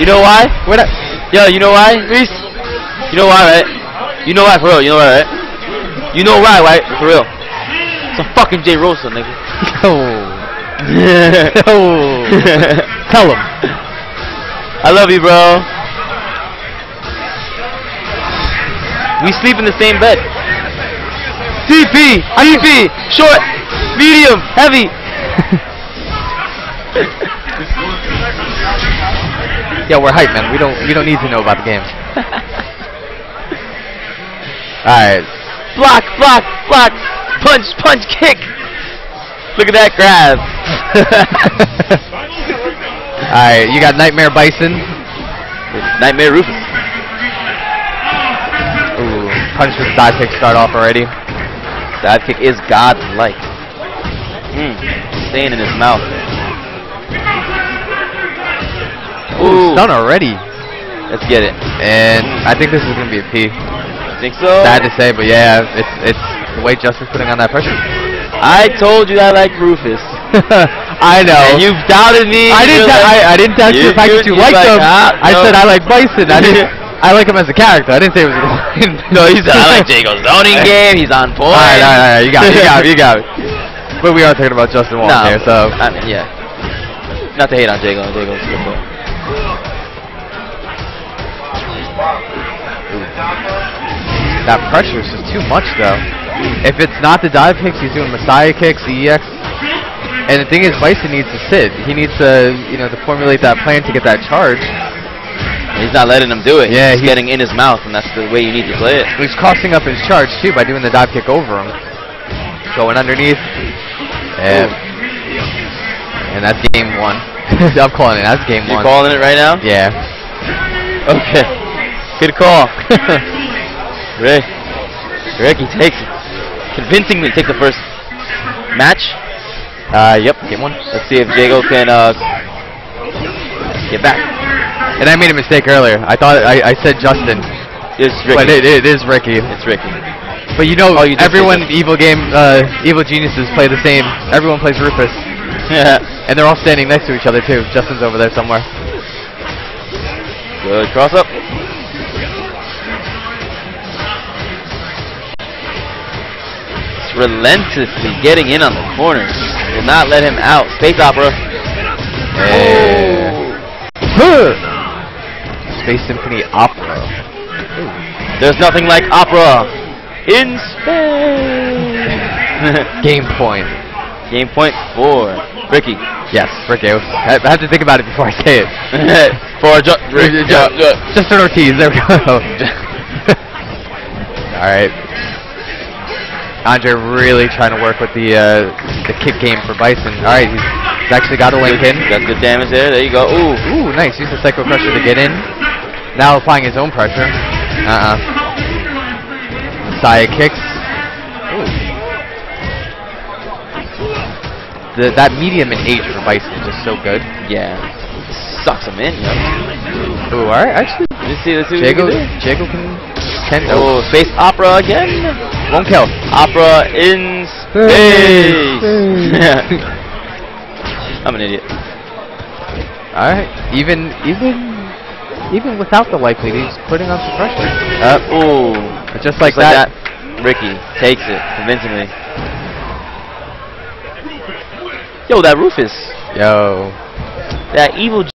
You know why? What? Yo, you know why, Reese? You know why, right? You know why, for real. You know why, right? You know why, right? For real. It's a fucking Jay Rosa, nigga. Oh. oh. Tell him. I love you, bro. We sleep in the same bed. CP, DP, short, medium, heavy. Yeah, we're hype, man. We don't we don't need to know about the game. All right. block, block, block, punch, punch, kick. Look at that grab. All right. You got Nightmare Bison. Nightmare Rufus. Ooh, punch with the dive kick start off already. Dive kick is godlike. Mm, staying in his mouth. Ooh, stun already. Let's get it. And I think this is gonna be a P. Think so? Sad to say, but yeah, it's it's the way Justin's putting on that pressure. I told you I like Rufus. I know. And you've doubted me. I didn't. You're ta- like- I, I didn't doubt you You- the fact that you- you liked like, him. ah, I no. said I like Bison. I didn't. I like him as a character. I didn't say it was. no, he said I like Jago's zoning game. He's on point. All right, all right, all right. You got it. You got it. You got it. But we are talking about Justin Wong No, here, so I mean, yeah. Not to hate on Jago. Jago's good player. That pressure is just too much, though. If it's not the dive kicks, he's doing Messiah kicks, EX. And the thing is, Bison needs to sit. He needs to, you know, to formulate that plan to get that charge. He's not letting him do it. Yeah, he's he- getting in his mouth, and that's the way you need to play it. He's costing up his charge too by doing the dive kick over him. Going underneath. And, and that's game one. I'm calling it. That's game one. You one. calling it right now? Yeah. Okay. Good call. Rick. Rick, he takes it. Convincingly takes the first match. Uh, yep. Game one. Let's see if Jago can uh, get back. And I made a mistake earlier. I thought I, I said Justin, It's but Ricky. it, it is Ricky. It's Ricky. But you know, Oh, you everyone evil game, uh, evil geniuses play the same. Everyone plays Rufus, and they're all standing next to each other too. Justin's over there somewhere. Good cross up. It's relentlessly getting in on the corners. Will not let him out. Space opera. Oh. Huh. Space Symphony Opera. There's nothing like opera in space. Game point. Game point four. Ricky. Yes, Ricky. I, have to think about it before I say it. For ju- Rick, Ju- ju- ju- Justin Ortiz. There we go. all right. Andre really trying to work with the uh, the kick game for Bison. All right, he's, he's actually got a link in. Got good damage there. There you go. Ooh. Ooh, nice. Use the psycho crusher to get in. Now applying his own pressure. Uh-uh. Messiah kicks. The, that medium and H for Bison is just so good. Yeah. Sucks him in, yo. Ooh, alright, actually. Did you see the two? Jago, Jago can, can Oh, space opera again. Won't kill. Opera in space. I'm an idiot. Alright, even, even, even without the life lead, he's putting on some pressure. Uh, Ooh. just like Just like that, that, Ricky takes it convincingly. Yo, that Rufus. yo. That evil